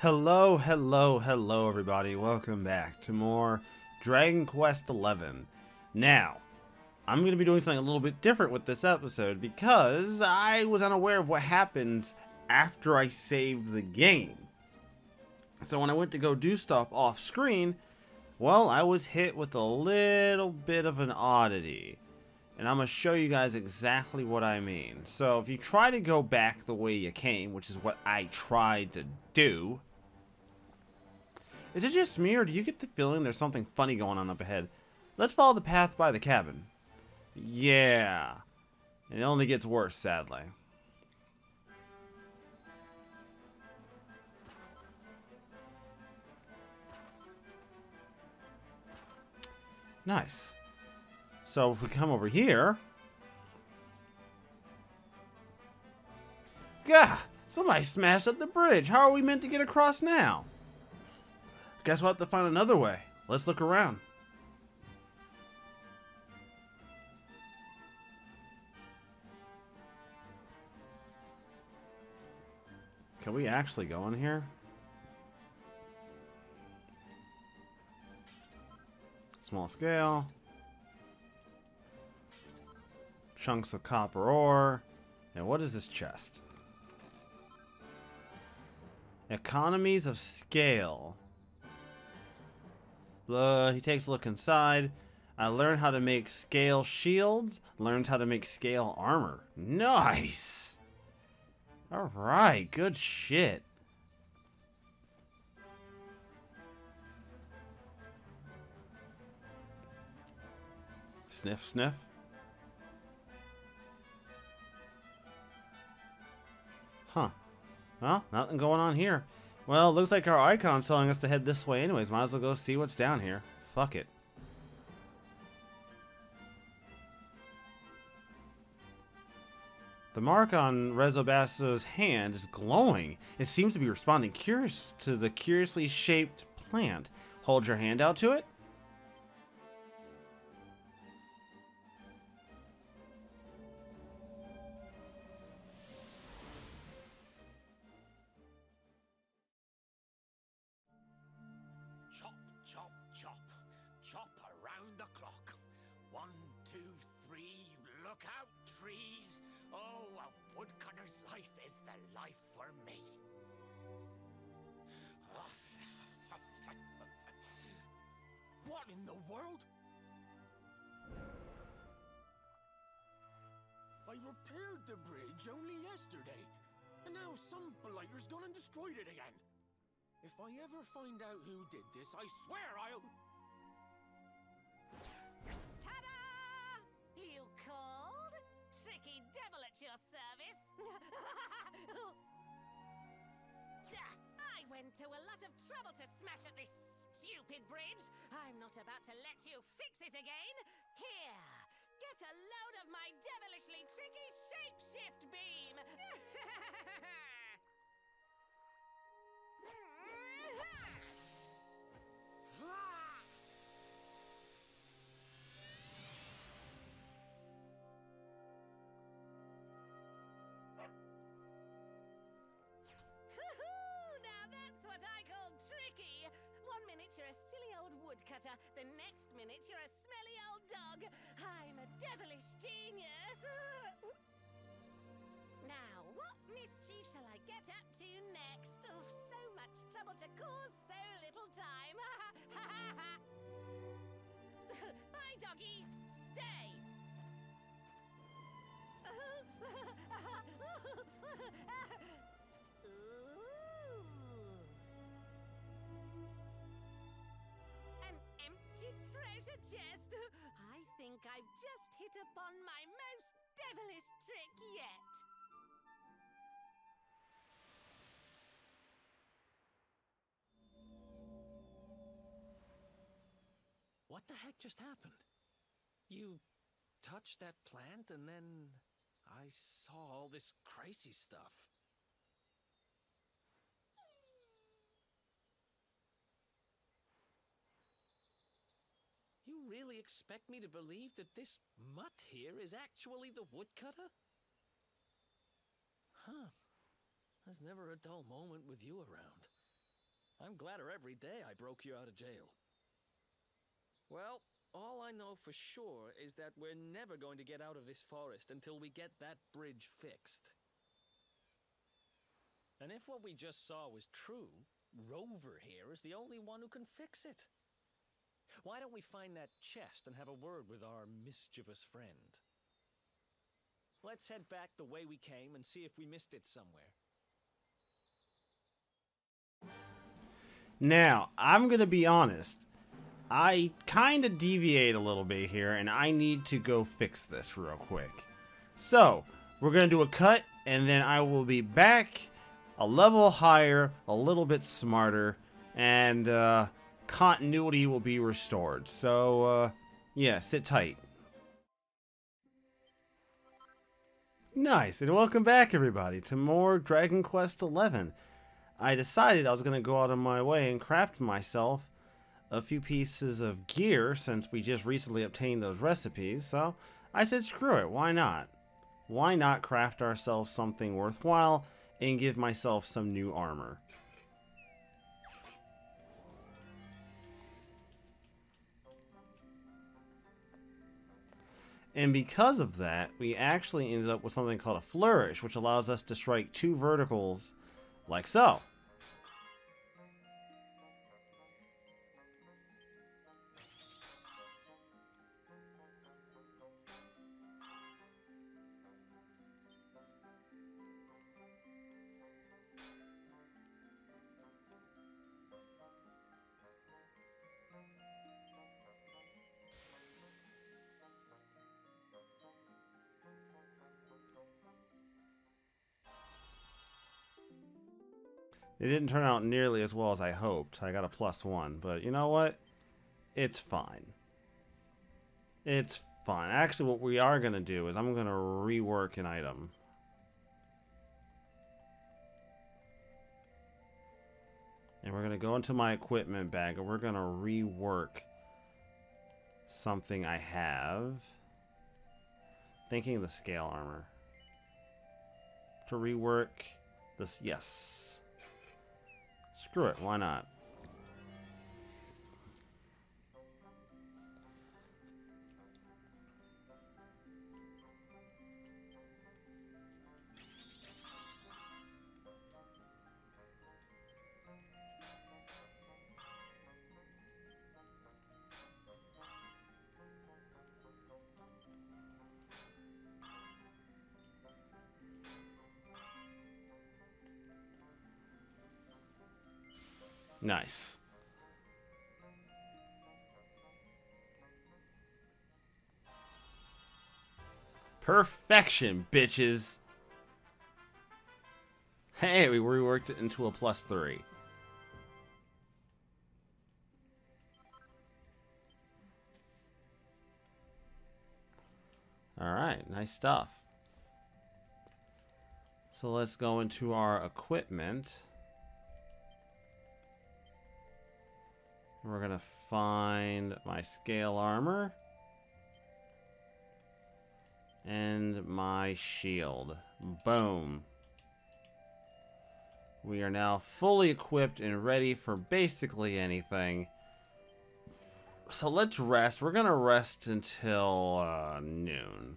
Hello, hello, hello, everybody. Welcome back to more Dragon Quest XI. Now, I'm going to be doing something a little bit different with this episode because I was unaware of what happens after I save the game. So when I went to go do stuff off screen, well, I was hit with a little bit of an oddity. And I'm going to show you guys exactly what I mean. So if you try to go back the way you came, which is what I tried to do, is it just me, or do you get the feeling there's something funny going on up ahead? Let's follow the path by the cabin. Yeah. It only gets worse, sadly. Nice. So if we come over here... Gah! Somebody smashed up the bridge. How are we meant to get across now? Guess we'll have to find another way. Let's look around. Can we actually go in here? Small scale. Chunks of copper ore. And what is this chest? Economies of scale. He takes a look inside. I learned how to make scale shields. Learns how to make scale armor. Nice! Alright, good shit. Sniff, sniff. Huh. Well, nothing going on here. Well, looks like our icon's telling us to head this way anyways. Might as well go see what's down here. Fuck it. The mark on Resobaso's hand is glowing. It seems to be responding curious to the curiously shaped plant. Hold your hand out to it. In the world? I repaired the bridge only yesterday, and now some blighter's gone and destroyed it again. If I ever find out who did this, I swear I'll... Ta-da! You called? Tricky devil at your service. Ah, to a lot of trouble to smash at this stupid bridge. I'm not about to let you fix it again. Here, get a load of my devilishly tricky shapeshift beam. woodcutter, the next minute you're a smelly old dog. I'm a devilish genius. Now, what mischief shall I get up to next? Oh, so much trouble to cause so little time. Bye, doggy. I've just hit upon my most devilish trick yet. What the heck just happened? You touched that plant and then I saw all this crazy stuff. Really expect me to believe that this mutt here is actually the woodcutter? Huh. There's never a dull moment with you around. I'm gladder every day I broke you out of jail. Well, all I know for sure is that we're never going to get out of this forest until we get that bridge fixed. And if what we just saw was true, Rover here is the only one who can fix it. Why don't we find that chest and have a word with our mischievous friend? Let's head back the way we came and see if we missed it somewhere. Now, I'm going to be honest. I kind of deviate a little bit here, and I need to go fix this real quick. So, we're going to do a cut, and then I will be back a level higher, a little bit smarter, and uh, continuity will be restored. So, uh, yeah, sit tight. Nice, and welcome back, everybody, to more Dragon Quest XI. I decided I was going to go out of my way and craft myself a few pieces of gear since we just recently obtained those recipes, so I said screw it, why not? Why not craft ourselves something worthwhile and give myself some new armor? And because of that, we actually ended up with something called a flourish, which allows us to strike two verticals like so. It didn't turn out nearly as well as I hoped. I got a plus one, but you know what? It's fine. It's fine. Actually, what we are going to do is I'm going to rework an item. And we're going to go into my equipment bag and we're going to rework something I have. Thinking the scale armor. To rework this, yes. Screw it, why not? Nice. Perfection, bitches. Hey, we reworked it into a plus three. Alright, nice stuff. So let's go into our equipment. We're to find my scale armor. And my shield. Boom. We are now fully equipped and ready for basically anything. So let's rest. We're to rest until uh, noon.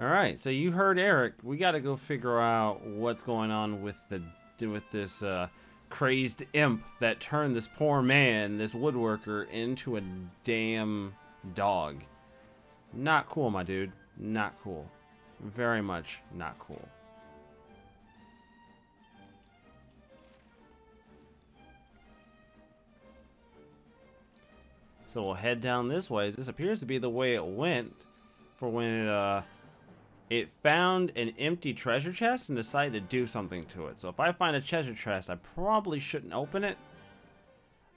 All right, so you heard Erik. We got to go figure out what's going on with the with this uh, crazed imp that turned this poor man, this woodworker, into a damn dog. Not cool, my dude. Not cool. Very much not cool. So we'll head down this way. This appears to be the way it went for when it uh, it found an empty treasure chest and decided to do something to it. So if I find a treasure chest, I probably shouldn't open it.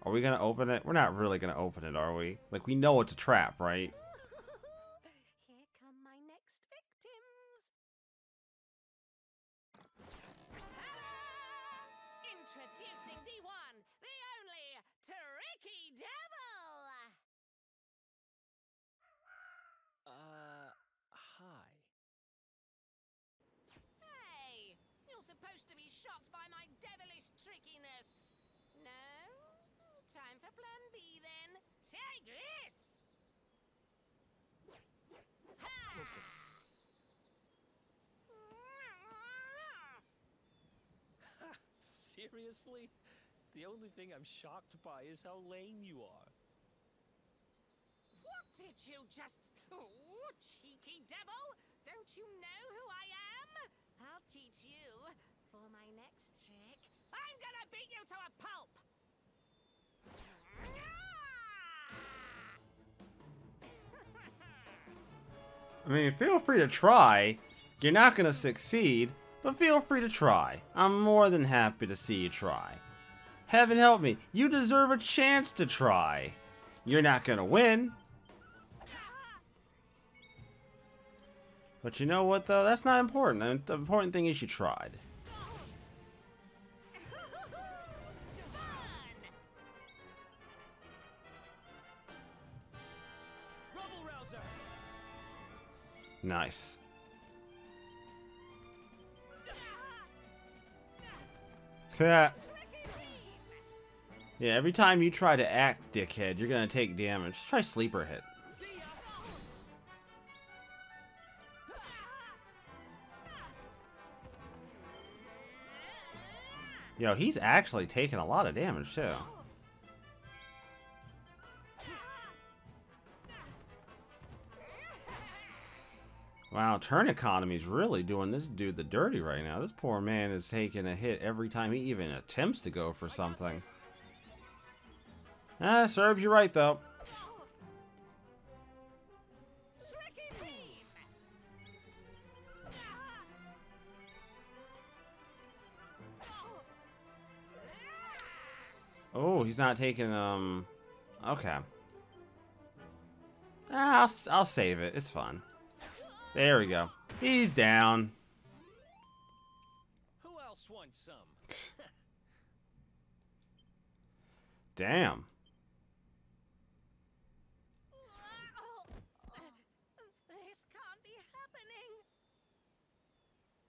Are we going to open it? We're not really going to open it, are we? Like, we know it's a trap, right? Here come my next victims. Ta-da! Introducing the one, the only, Tricky Devil! Uh, hi. Shocked by my devilish trickiness. No? Time for plan B then. Take this! Ha! Seriously? The only thing I'm shocked by is how lame you are. What did you just... Oh, cheeky devil! Don't you know who I am? I'll teach you. For my next trick, I'm gonna beat you to a pulp! I mean, feel free to try. You're not to succeed, but feel free to try. I'm more than happy to see you try. Heaven help me, you deserve a chance to try. You're not to win. But you know what, though? That's not important. The important thing is you tried. Nice. Yeah. Every time you try to act, dickhead, you're gonna take damage. Just try sleeper hit. Yo, he's actually taking a lot of damage, too. Wow, turn economy's really doing this dude the dirty right now. This poor man is taking a hit every time he even attempts to go for something. Ah, serves you right, though. Oh, he's not taking, um... Okay. Ah, I'll, I'll save it. It's fine. There we go. He's down. Who else wants some? Damn. This can't be happening.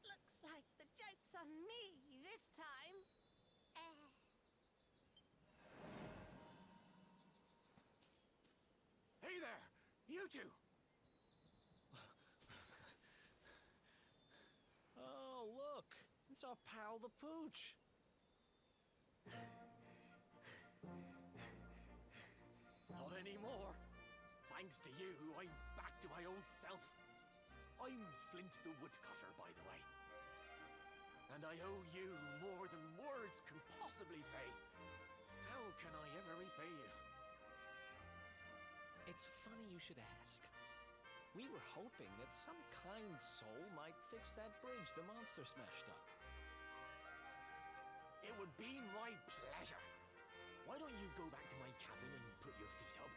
Looks like the joke's on me this time. Eh. Hey there, you two. oh, look! It's our pal the Pooch. Not anymore. Thanks to you, I'm back to my old self. I'm Flint the Woodcutter, by the way. And I owe you more than words can possibly say. How can I ever repay you? It's funny you should ask. We were hoping that some kind soul might fix that bridge the monster smashed up. It would be my pleasure. Why don't you go back to my cabin and put your feet up?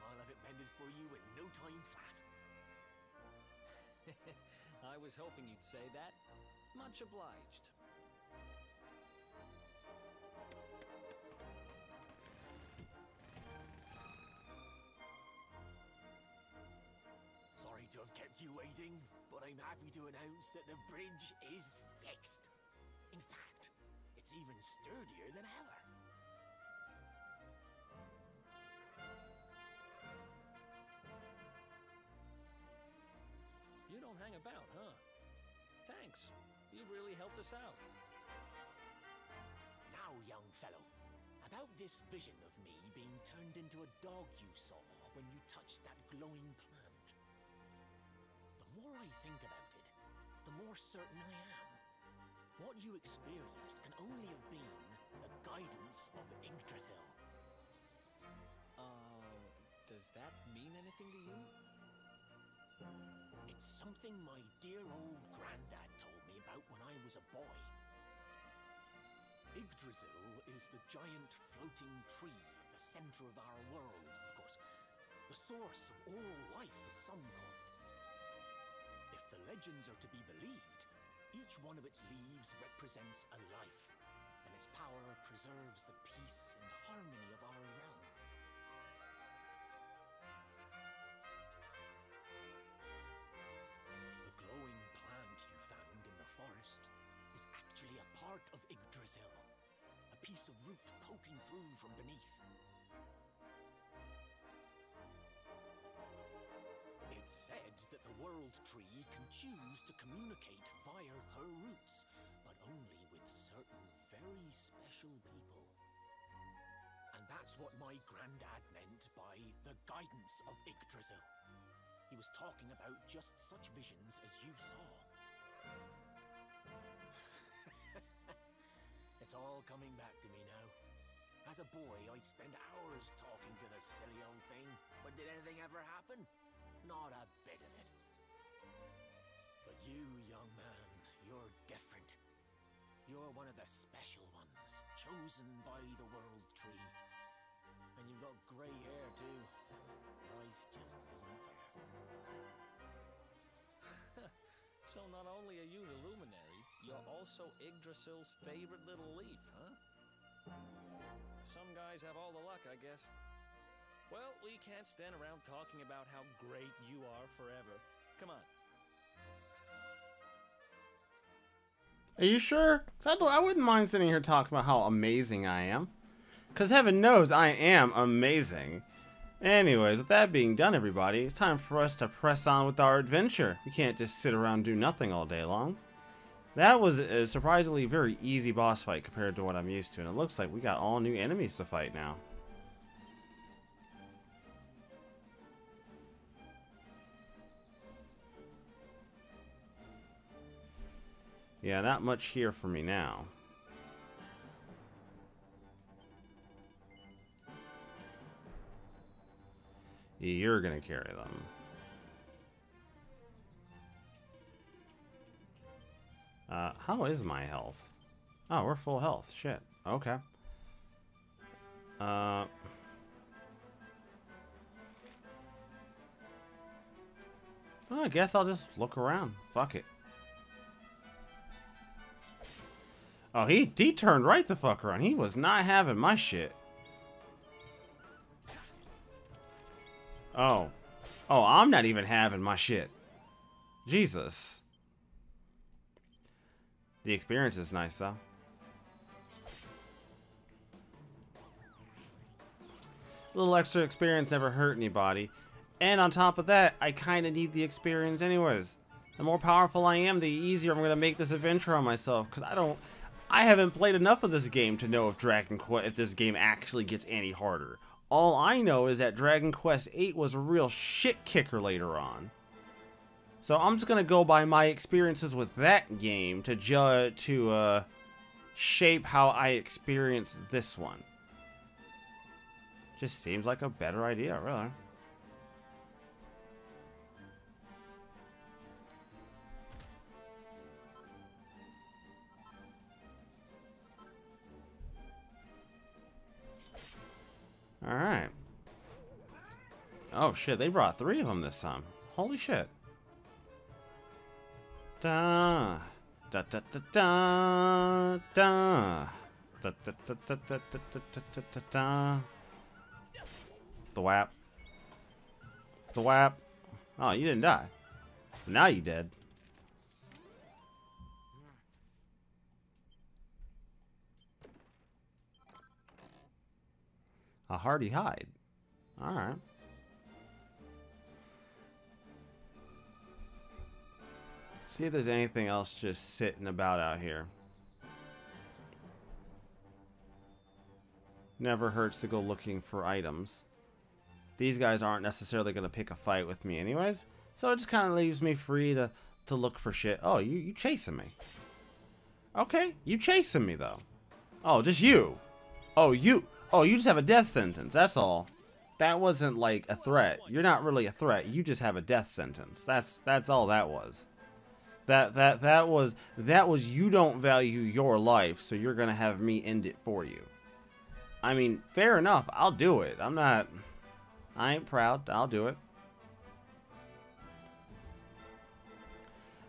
I'll have it mended for you in no time flat. I was hoping you'd say that. Much obliged. Sorry to have kept you waiting, but I'm happy to announce that the bridge is fixed. In fact, even sturdier than ever. You don't hang about, huh? Thanks. You've really helped us out. Now, young fellow, about this vision of me being turned into a dog you saw when you touched that glowing plant. The more I think about it, the more certain I am. What you experienced can only have been the guidance of Yggdrasil. Uh, does that mean anything to you? It's something my dear old granddad told me about when I was a boy. Yggdrasil is the giant floating tree at the center of our world, of course. The source of all life, as some call it. If the legends are to be believed, each one of its leaves represents a life, and its power preserves the peace and harmony of our realm. The glowing plant you found in the forest is actually a part of Yggdrasil, a piece of root poking through from beneath. The World Tree can choose to communicate via her roots, but only with certain very special people. And that's what my granddad meant by the guidance of Yggdrasil. He was talking about just such visions as you saw. it's all coming back to me now. As a boy, I'd spend hours talking to the silly old thing, but did anything ever happen? Not a you, young man, you're different. You're one of the special ones, chosen by the World Tree. And you've got grey hair too. Life just isn't fair. So not only are you the luminary, you're also Yggdrasil's favorite little leaf, huh? Some guys have all the luck, I guess. Well, we can't stand around talking about how great you are forever. Come on. Are you sure? I, wouldn't mind sitting here talking about how amazing I am. Because heaven knows I am amazing. Anyways, with that being done, everybody, it's time for us to press on with our adventure. We can't just sit around do nothing all day long. That was a surprisingly very easy boss fight compared to what I'm used to, and it looks like we got all new enemies to fight now. Yeah, not much here for me now. You're gonna carry them. Uh, how is my health? Oh, we're full health. Shit. Okay. Uh. Well, I guess I'll just look around. Fuck it. Oh, he he turned right the fuck around. He was not having my shit. Oh. Oh, I'm not even having my shit. Jesus. The experience is nice, though. A little extra experience never hurt anybody. And on top of that, I kind of need the experience anyways. The more powerful I am, the easier I'm going to make this adventure on myself. Because I don't... I haven't played enough of this game to know if Dragon Quest... If this game actually gets any harder. All I know is that Dragon Quest VIII was a real shit kicker later on. So I'm just gonna go by my experiences with that game to ju to uh, shape how I experience this one. Just seems like a better idea, really. Alright. Oh shit, they brought three of them this time. Holy shit. Da da da da da da da da da da da da da da da da The whap. The whap. Oh, you didn't die. Now you dead. A hardy hide. Alright. See if there's anything else just sitting about out here. Never hurts to go looking for items. These guys aren't necessarily going to pick a fight with me anyways, so it just kind of leaves me free to, to look for shit. Oh, you, you chasing me. Okay, you chasing me though. Oh, just you. Oh, you. Oh, you just have a death sentence, that's all. That wasn't like a threat. You're not really a threat. You just have a death sentence. That's that's all that was. That that that was that was you don't value your life, so you're gonna have me end it for you. I mean, fair enough. I'll do it. I'm not. I ain't proud. I'll do it.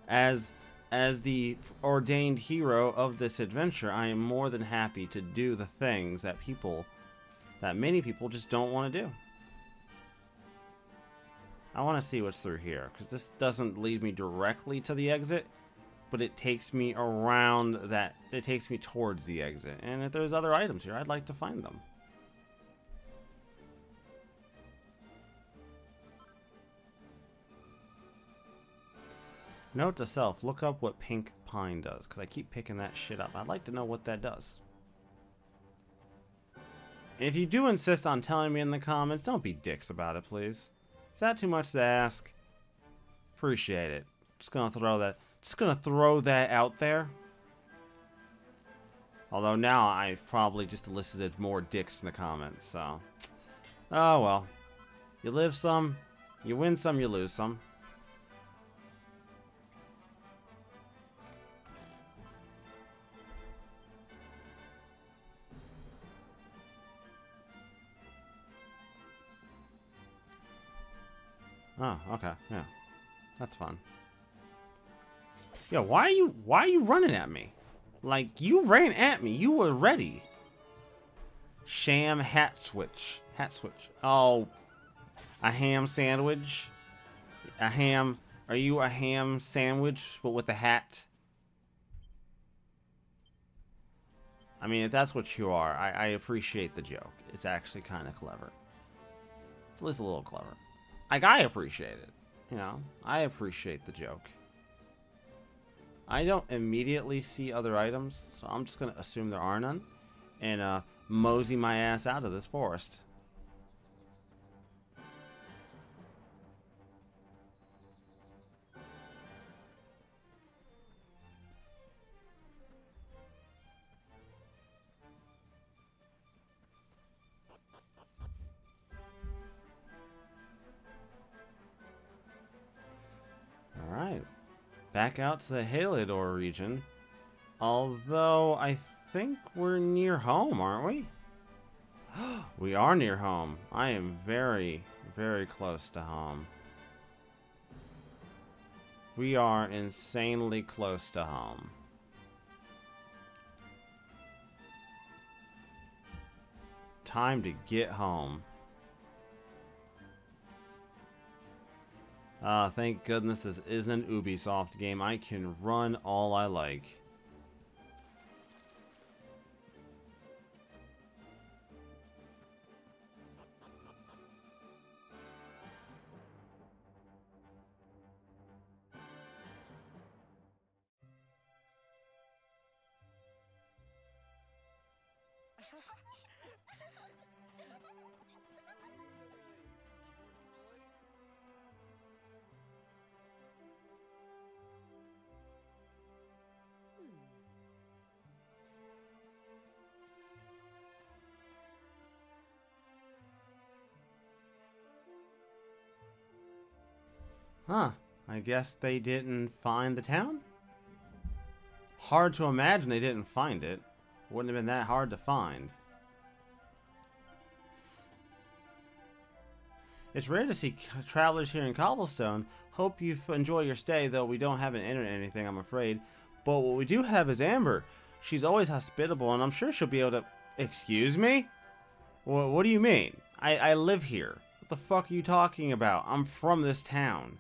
As as the ordained hero of this adventure, I am more than happy to do the things that people, that many people just don't want to do. I want to see what's through here, because this doesn't lead me directly to the exit, but it takes me around that. It takes me towards the exit. And if there's other items here, I'd like to find them. Note to self, look up what pink pine does, because I keep picking that shit up. I'd like to know what that does. If you do insist on telling me in the comments, don't be dicks about it, please. Is that too much to ask? Appreciate it. Just gonna throw that just gonna throw that out there. Although now I've probably just elicited more dicks in the comments, so. Oh well. You live some, you win some, you lose some. Oh, okay, yeah. That's fun. Yo, why are you why are you running at me? Like you ran at me. You were ready. Sham hat switch. Hat switch. Oh, a ham sandwich. A ham. Are you a ham sandwich but with a hat? I mean, if that's what you are, I, I appreciate the joke. It's actually kind of clever. It's at least a little clever. Like, I appreciate it. You know, I appreciate the joke. I don't immediately see other items, so I'm just to assume there are none. And uh, mosey my ass out of this forest. Back out to the Heliodor region. Although, I think we're near home, aren't we? we are near home. I am very, very close to home. We are insanely close to home. Time to get home. Ah, thank goodness this isn't an Ubisoft game. I can run all I like. Huh. I guess they didn't find the town? Hard to imagine they didn't find it. Wouldn't have been that hard to find. It's rare to see travelers here in Cobblestone. Hope you enjoy your stay, though we don't have an internet or anything, I'm afraid. But what we do have is Amber. She's always hospitable, and I'm sure she'll be able to... Excuse me? Well, what do you mean? I, I live here. What the fuck are you talking about? I'm from this town.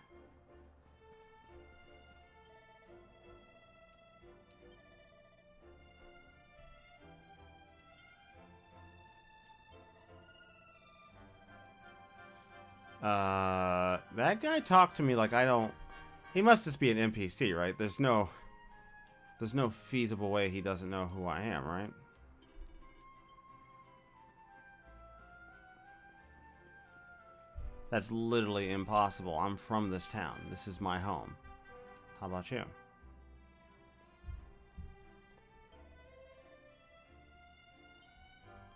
Uh, that guy talked to me like I don't... He must just be an NPC, right? There's no... There's no feasible way he doesn't know who I am, right? That's literally impossible. I'm from this town. This is my home. How about you?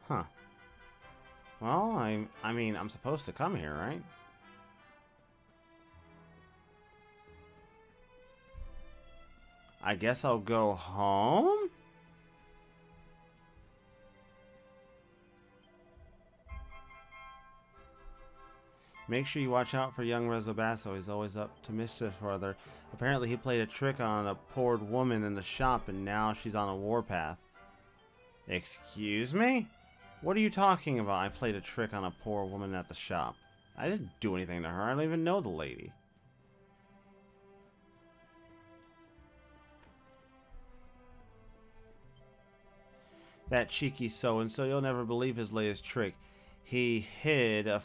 Huh. Well, I I mean, I'm supposed to come here, right? I guess I'll go home? Make sure you watch out for young Resobaso. He's always up to mischief or other. Apparently he played a trick on a poor woman in the shop and now she's on a warpath. Excuse me? What are you talking about? I played a trick on a poor woman at the shop. I didn't do anything to her. I don't even know the lady. That cheeky so-and-so, you'll never believe his latest trick. He hid a,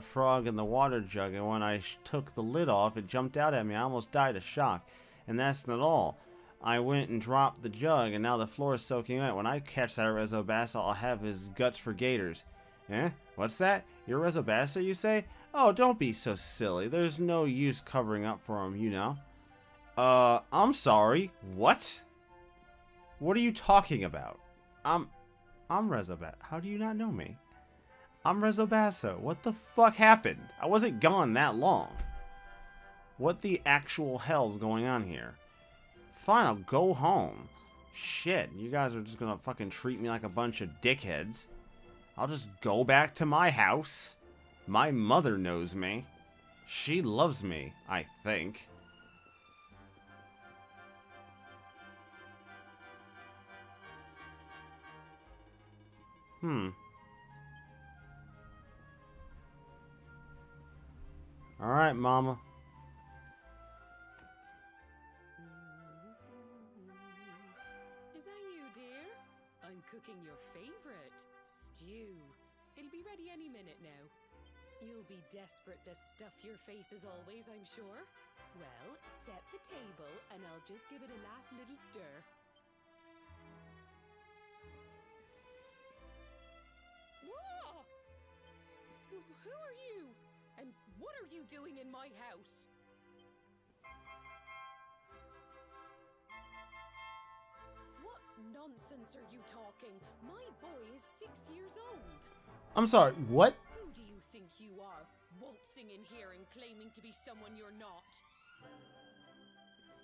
frog in the water jug, and when I took the lid off, it jumped out at me. I almost died of shock. And that's not all. I went and dropped the jug, and now the floor is soaking wet. When I catch that Resobaso, I'll have his guts for gators. Eh? What's that? You're Resobaso, you say? Oh, don't be so silly. There's no use covering up for him, you know. Uh, I'm sorry. What? What are you talking about? I'm... I'm Rezobat. How do you not know me? I'm Resobaso. What the fuck happened? I wasn't gone that long. What the actual hell's going on here? Fine, I'll go home. Shit, you guys are just gonna fucking treat me like a bunch of dickheads. I'll just go back to my house. My mother knows me. She loves me, I think. Hmm. Alright, Mama. Is that you, dear? I'm cooking your favorite, stew. It'll be ready any minute now. You'll be desperate to stuff your face as always, I'm sure. Well, set the table and I'll just give it a last little stir. Who are you? And what are you doing in my house? What nonsense are you talking? My boy is six years old. I'm sorry, what? Who do you think you are? Waltzing in here and claiming to be someone you're not.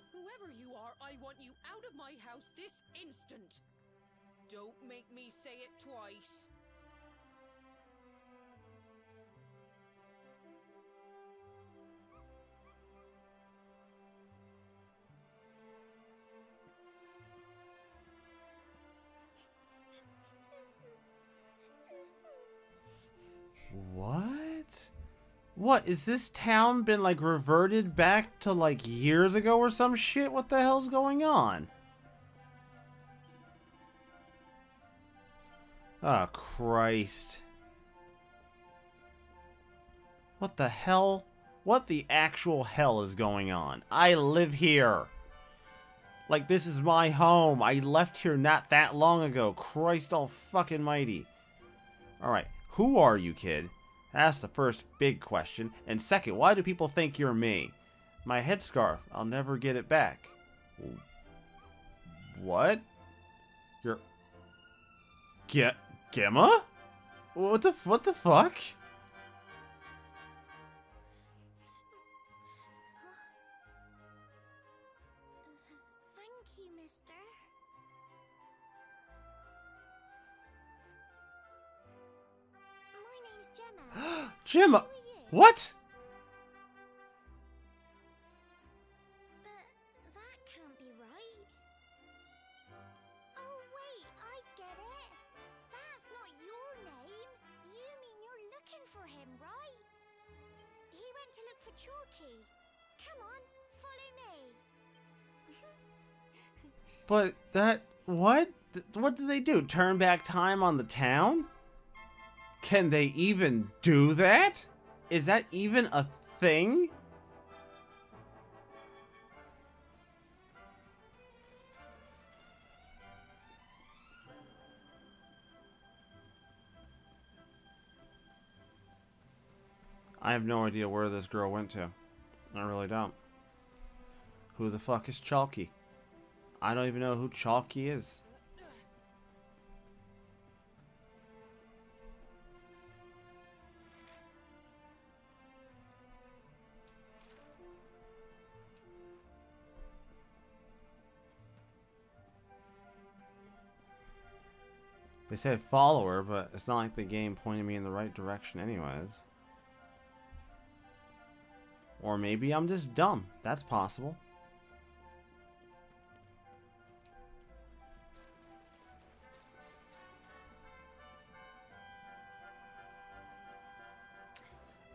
Whoever you are, I want you out of my house this instant. Don't make me say it twice. What, is this town been like reverted back to like years ago or some shit? What the hell's going on? Oh, Christ. What the hell? What the actual hell is going on? I live here. Like, this is my home. I left here not that long ago. Christ all fucking mighty. Alright, who are you, kid? That's the first big question. And second, why do people think you're me? My headscarf. I'll never get it back. What? You're... Get... Gemma? What the... What the fuck? Follow me. But that... What? What did they do? Turn back time on the town? Can they even do that? Is that even a thing? I have no idea where this girl went to. I really don't. Who the fuck is Chalky? I don't even know who Chalky is. They said follower, but it's not like the game pointed me in the right direction anyways. Or maybe I'm just dumb. That's possible.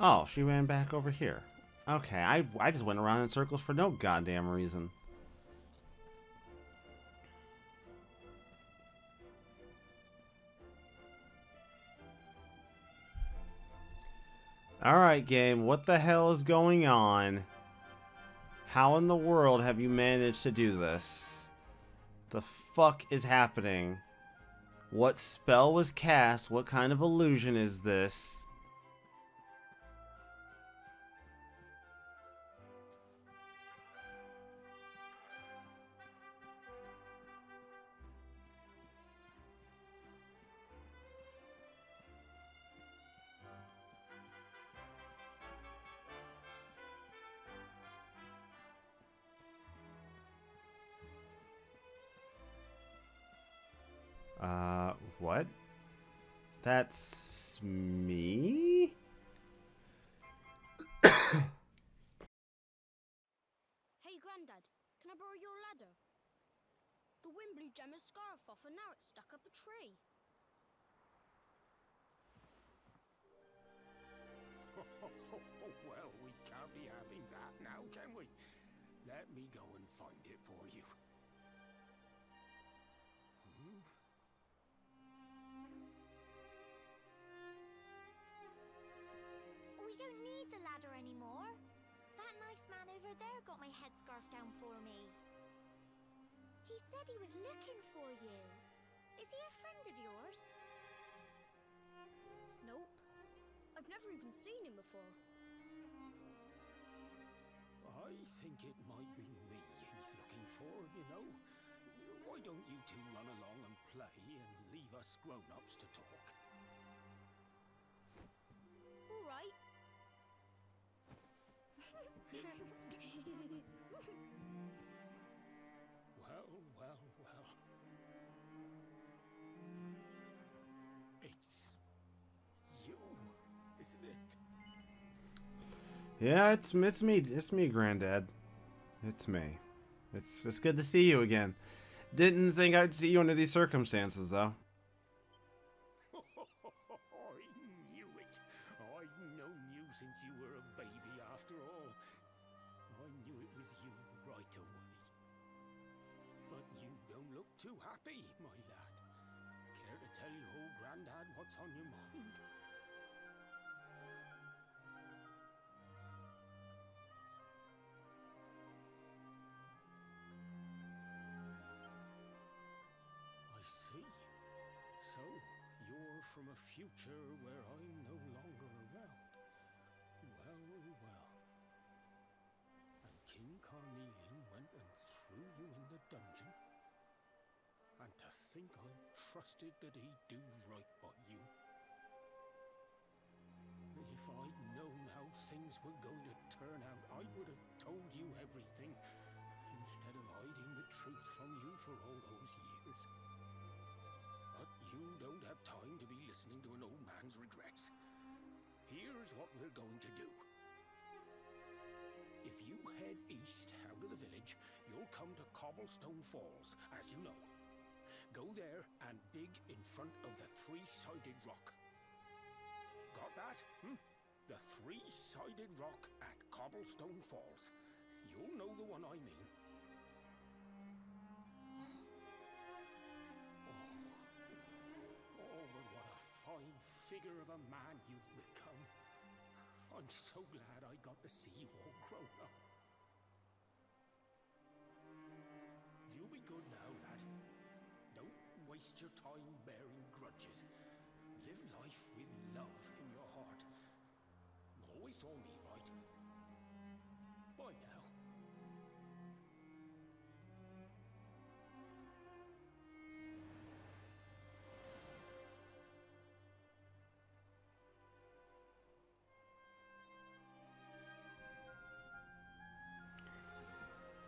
Oh, she ran back over here. Okay, I, I just went around in circles for no goddamn reason. Alright, game, what the hell is going on? How in the world have you managed to do this? The fuck is happening? What spell was cast? What kind of illusion is this? Uh, what? That's me? Hey, Grandad, can I borrow your ladder? The wind blew Gemma's scarf off and now it's stuck up a tree. well, we can't be having that now, can we? Let me go and find it for you. Need the ladder anymore. That nice man over there got my headscarf down for me. He said he was looking for you. Is he a friend of yours? Nope. I've never even seen him before. I think it might be me he's looking for, you know. Why don't you two run along and play and leave us grown-ups to talk? Yeah, it's it's me. It's me, Granddad. It's me. It's it's good to see you again. Didn't think I'd see you under these circumstances, though. I knew it. I've known you since you were a baby, after all. I knew it was you right away. But you don't look too happy, my lad. Care to tell your old granddad what's on your mind? From a future where I'm no longer around. Well, well. And King Carnelian went and threw you in the dungeon? And to think I trusted that he'd do right by you. If I'd known how things were going to turn out, I would have told you everything, instead of hiding the truth from you for all those years. You don't have time to be listening to an old man's regrets. Here's what we're going to do. If you head east out of the village, you'll come to Cobblestone Falls, as you know. Go there and dig in front of the three-sided rock. Got that? Hmm? The three-sided rock at Cobblestone Falls. You'll know the one I mean. Figure of a man you've become. I'm so glad I got to see you all grown up. You be good now, lad. Don't waste your time bearing grudges. Live life with love in your heart. Always saw me right. Bye now.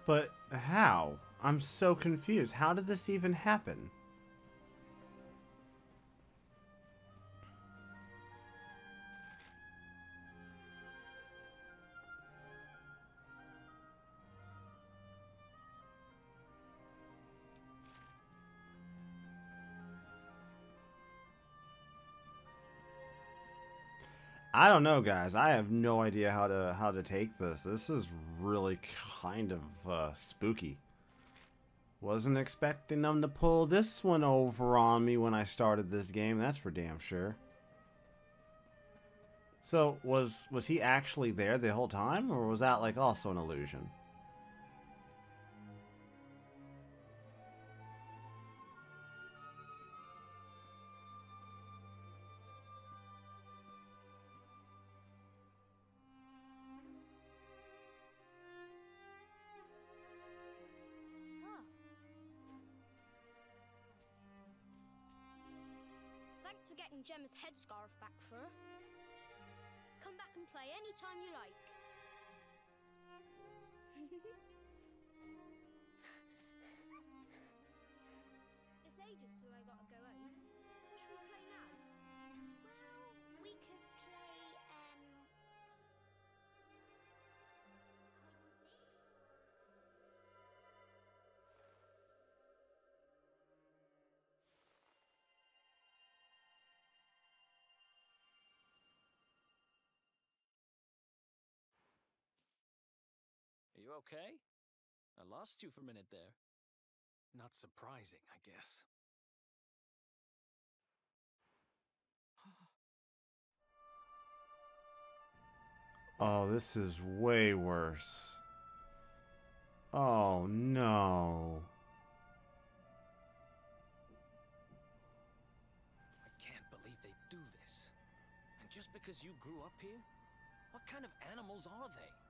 But how? I'm so confused. How did this even happen? I don't know, guys. I have no idea how to how to take this. This is really kind of uh, spooky. Wasn't expecting them to pull this one over on me when I started this game. That's for damn sure. So was was he actually there the whole time, or was that like also an illusion? Gemma's headscarf back for her. Come back and play anytime you like. it's ages till I gotta go home. You okay? I lost you for a minute there. Not surprising, I guess. Oh, this is way worse. Oh no. I can't believe they do this. And just because you grew up here? What kind of animals are they?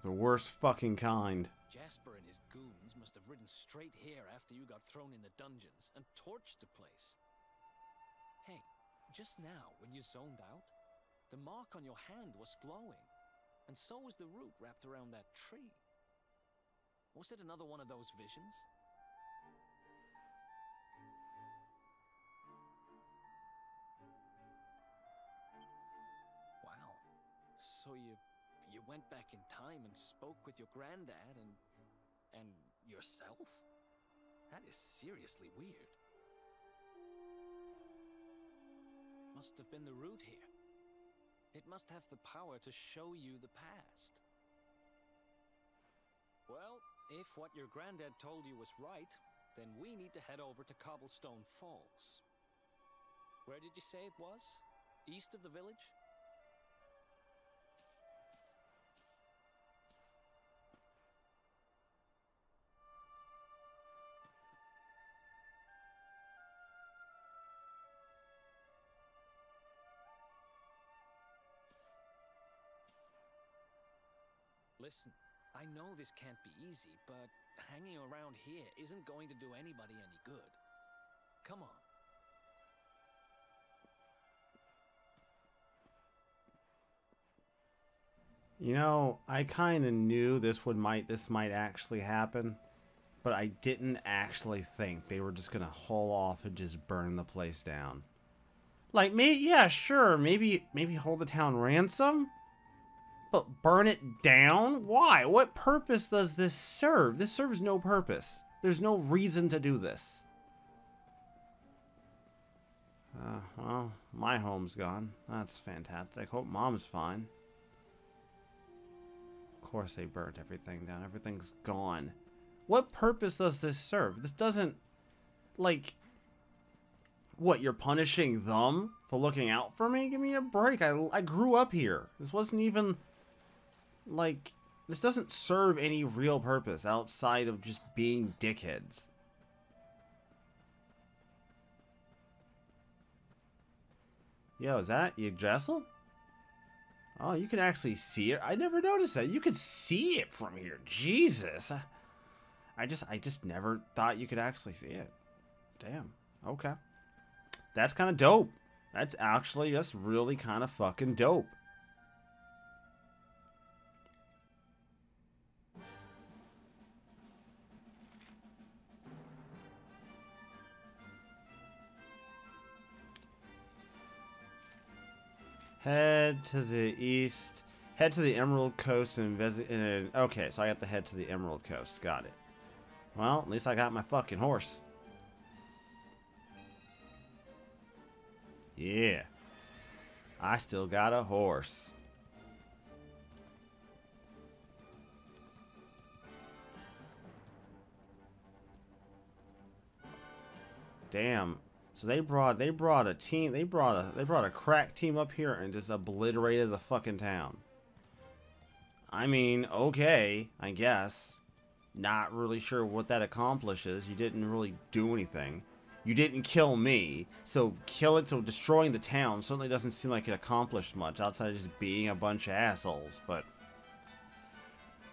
The worst fucking kind. Jasper and his goons must have ridden straight here after you got thrown in the dungeons and torched the place. Hey, just now when you zoned out, the mark on your hand was glowing, and so was the root wrapped around that tree. Was it another one of those visions? Wow. So you you went back in time and spoke with your granddad and and yourself? That is seriously weird. Must have been the root here. It must have the power to show you the past. Well, if what your granddad told you was right, then we need to head over to Cobblestone Falls. Where did you say it was? East of the village? Listen, I know this can't be easy, but hanging around here isn't going to do anybody any good. Come on. You know, I kind of knew this would might this might actually happen, but I didn't actually think they were just gonna haul off and just burn the place down. Like, me, yeah, sure, maybe maybe hold the town ransom, but burn it down? Why? What purpose does this serve? This serves no purpose. There's no reason to do this. Uh, well, my home's gone. That's fantastic. Hope mom's fine. Of course they burnt everything down. Everything's gone. What purpose does this serve? This doesn't... Like... What, you're punishing them for looking out for me? Give me a break. I, I grew up here. This wasn't even... Like... This doesn't serve any real purpose outside of just being dickheads. Yo, is that Yggdrasil? Oh, you can actually see it. I never noticed that. You could see it from here. Jesus. I- just I just never thought you could actually see it. Damn. Okay. That's kind of dope. That's actually just really kind of fucking dope. Head to the east. Head to the Emerald Coast and visit. Okay, so I got to head to the Emerald Coast. Got it. Well, at least I got my fucking horse. Yeah. I still got a horse. Damn. So they brought they brought a team they brought a they brought a crack team up here and just obliterated the fucking town. I mean, okay, I guess. Not really sure what that accomplishes. You didn't really do anything. You didn't kill me, so kill it so destroying the town certainly doesn't seem like it accomplished much outside of just being a bunch of assholes, but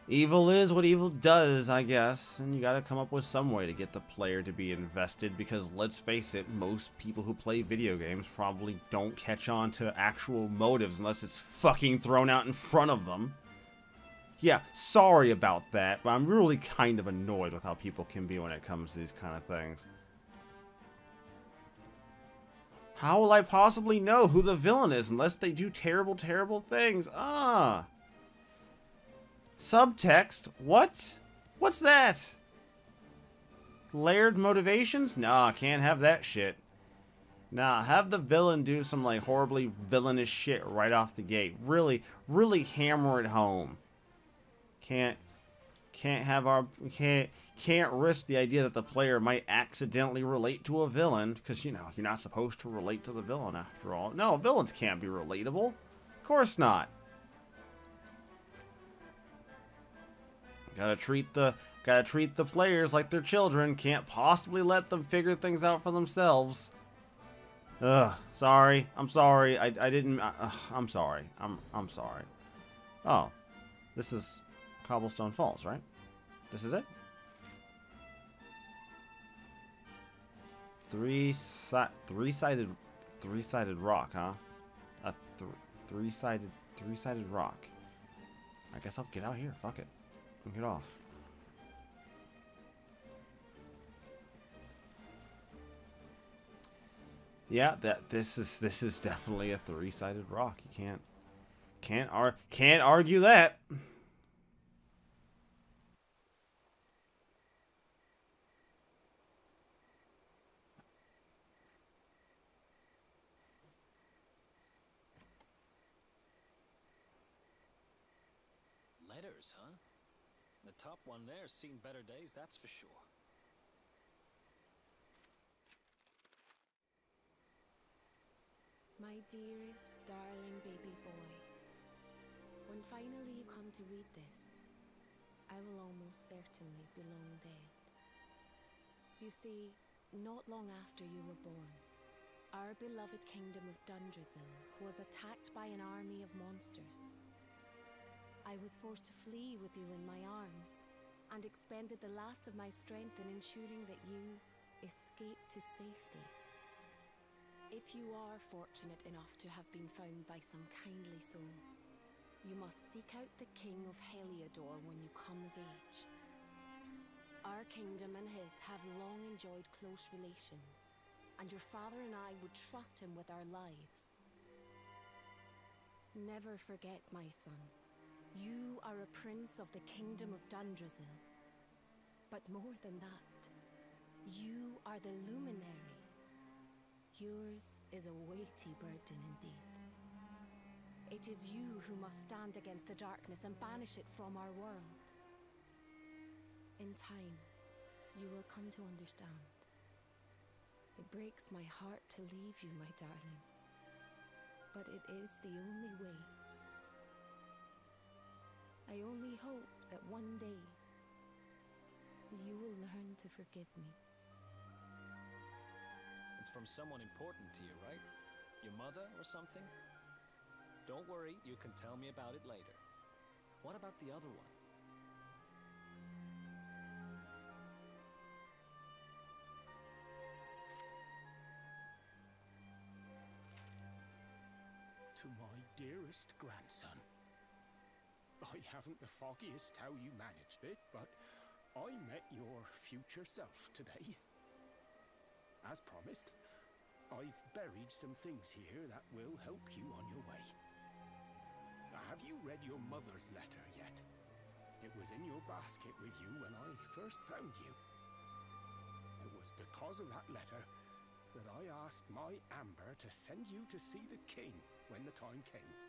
evil is what evil does, I guess, and you gotta come up with some way to get the player to be invested because let's face it, most people who play video games probably don't catch on to actual motives unless it's fucking thrown out in front of them. Yeah, sorry about that, but I'm really kind of annoyed with how people can be when it comes to these kind of things. How will I possibly know who the villain is unless they do terrible, terrible things? Ah. Subtext? What? What's that? Layered motivations? Nah, can't have that shit. Nah, have the villain do some like horribly villainous shit right off the gate. Really, really hammer it home. Can't can't have our can't can't risk the idea that the player might accidentally relate to a villain because you know you're not supposed to relate to the villain after all. No, villains can't be relatable. Of course not. Gotta treat the gotta treat the players like they're children. Can't possibly let them figure things out for themselves. Ugh, sorry. I'm sorry. I, I didn't. Uh, I'm sorry. I'm I'm sorry. Oh, this is Cobblestone Falls, right? This is it? Three si three-sided three-sided rock, huh? A th three-sided three-sided rock. I guess I'll get out here. Fuck it. I'll get off. Yeah, that this is this is definitely a three-sided rock. You can't can't ar can't argue that. Letters, huh? The top one there's seen better days, that's for sure. My dearest, darling baby boy, when finally you come to read this, I will almost certainly be long dead. You see, not long after you were born, our beloved kingdom of Dundrasil was attacked by an army of monsters. I was forced to flee with you in my arms and expended the last of my strength in ensuring that you escaped to safety. If you are fortunate enough to have been found by some kindly soul, you must seek out the King of Heliodor when you come of age. Our kingdom and his have long enjoyed close relations, and your father and I would trust him with our lives. Never forget, my son, you are a prince of the kingdom of Dundrasil. But more than that, you are the luminary. Yours is a weighty burden indeed. It is you who must stand against the darkness and banish it from our world. In time, you will come to understand. It breaks my heart to leave you, my darling. But it is the only way. I only hope that one day you will learn to forgive me. It's from someone important to you, right? Your mother or something? Don't worry, you can tell me about it later. What about the other one? To my dearest grandson. I haven't the foggiest how you managed it, but I met your future self today. As promised, I've buried some things here that will help you on your way. Have you read your mother's letter yet? It was in your basket with you when I first found you. It was because of that letter that I asked my Amber to send you to see the king when the time came.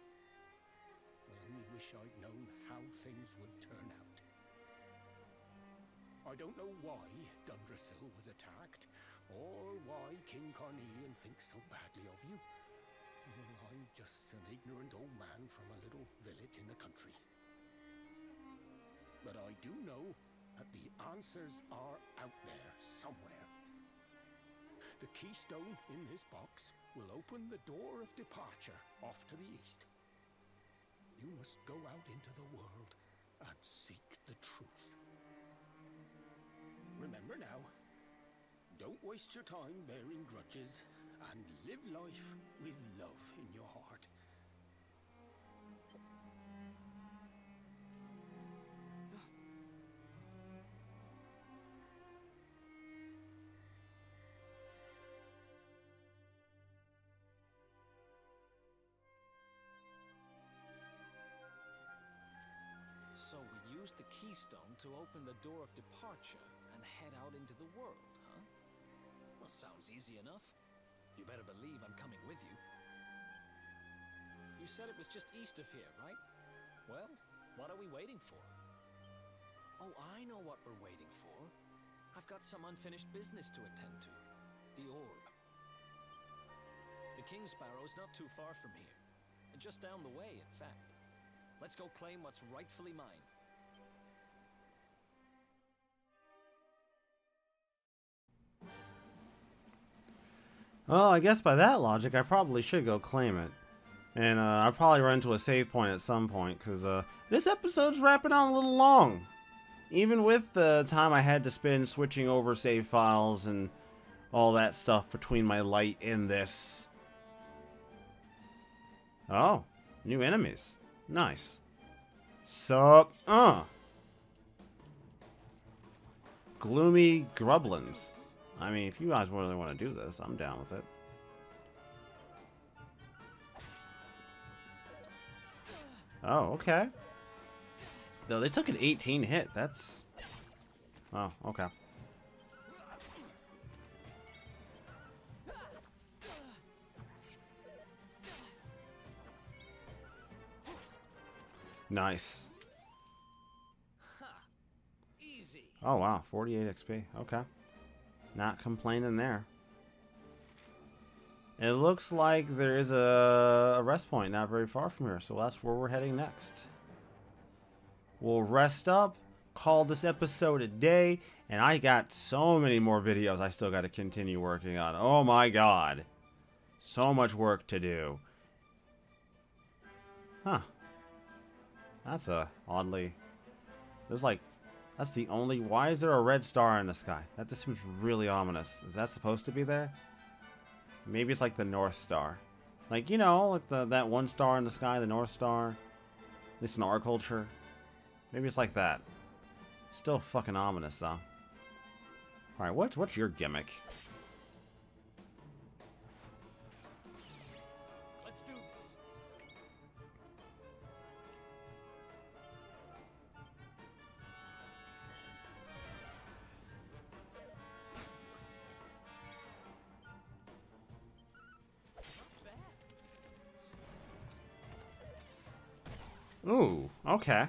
I only wish I'd known how things would turn out. I don't know why Dundrasil was attacked, or why King Carnelian thinks so badly of you. I'm just an ignorant old man from a little village in the country. But I do know that the answers are out there somewhere. The keystone in this box will open the door of departure off to the east. You must go out into the world and seek the truth. Remember now, don't waste your time bearing grudges and live life with love in your heart. Use the keystone to open the door of departure and head out into the world, huh? Well, sounds easy enough. You better believe I'm coming with you. You said it was just east of here, right? Well, what are we waiting for? Oh, I know what we're waiting for. I've got some unfinished business to attend to. The orb. The Kingsbarrow's not too far from here. Just down the way, in fact. Let's go claim what's rightfully mine. Well, I guess by that logic, I probably should go claim it. And uh, I'll probably run to a save point at some point, because uh, this episode's wrapping on a little long. Even with the time I had to spend switching over save files and all that stuff between my light and this. Oh, new enemies. Nice. Sup? Uh. Gloomy Grublins. I mean, if you guys really want to do this, I'm down with it. Oh, okay. Though they took an 18 hit, that's... Oh, okay. Nice. Oh, wow. 48 XP. Okay. Not complaining there. It looks like there is a, a rest point not very far from here, so that's where we're heading next. We'll rest up, call this episode a day, and I got so many more videos I still got to continue working on. Oh my god. So much work to do. Huh. That's a oddly... There's like... That's the only... Why is there a red star in the sky? That just seems really ominous. Is that supposed to be there? Maybe it's like the North Star. Like, you know, like the, that one star in the sky, the North Star. At least in our culture. Maybe it's like that. Still fucking ominous, though. Alright, what, what's your gimmick? Okay.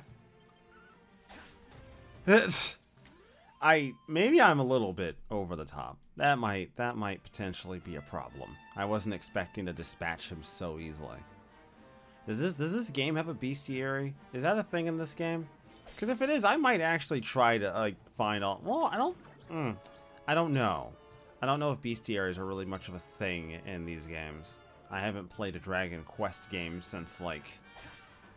That's... I maybe I'm a little bit over the top. That might that might potentially be a problem. I wasn't expecting to dispatch him so easily. Does this does this game have a bestiary? Is that a thing in this game? Because if it is, I might actually try to like find all. Well, I don't. Mm, I don't know. I don't know if bestiaries are really much of a thing in these games. I haven't played a Dragon Quest game since like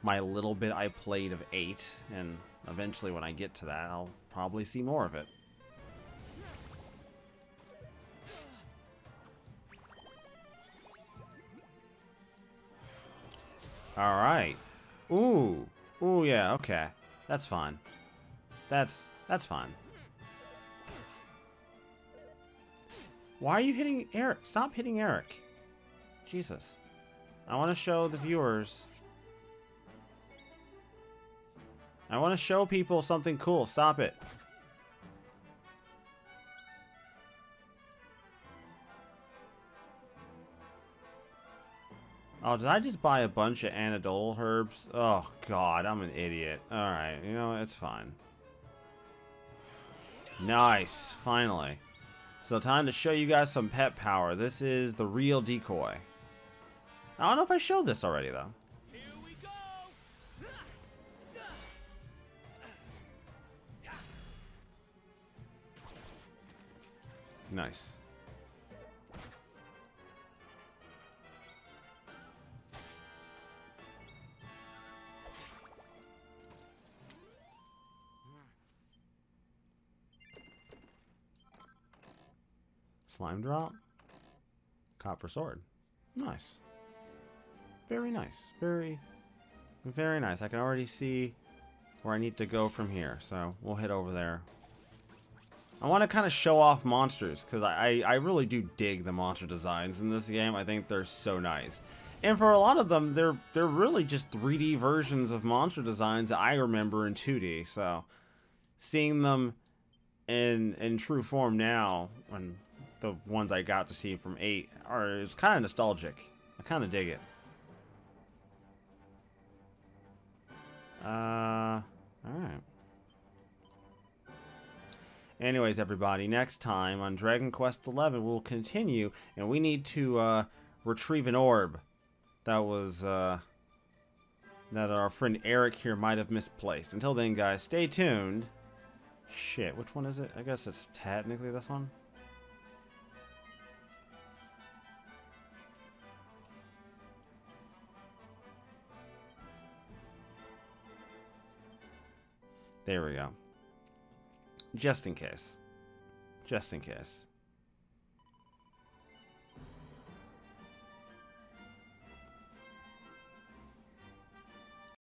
my little bit I played of 8, and eventually when I get to that, I'll probably see more of it. Alright. Ooh. Ooh, yeah, okay. That's fine. That's, that's fine. Why are you hitting Erik? Stop hitting Erik. Jesus. I want to show the viewers I want to show people something cool. Stop it. Oh, did I just buy a bunch of antidotal herbs? Oh, God, I'm an idiot. Alright, you know, it's fine. Nice, finally. So time to show you guys some Pep power. This is the real decoy. I don't know if I showed this already, though. Nice. Slime drop. Copper sword. Nice. Very nice. Very, very nice. I can already see where I need to go from here. So we'll head over there. I want to kind of show off monsters because I, I really do dig the monster designs in this game. I think they're so nice. And for a lot of them, they're they're really just 3D versions of monster designs I remember in 2D. So seeing them in in true form now, when the ones I got to see from 8 are it's kind of nostalgic. I kind of dig it. Uh, all right. Anyways, everybody, next time on Dragon Quest XI, we'll continue, and we need to uh, retrieve an orb that was uh, that our friend Erik here might have misplaced. Until then, guys, stay tuned. Shit, which one is it? I guess it's technically this one. There we go. Just in case. Just in case.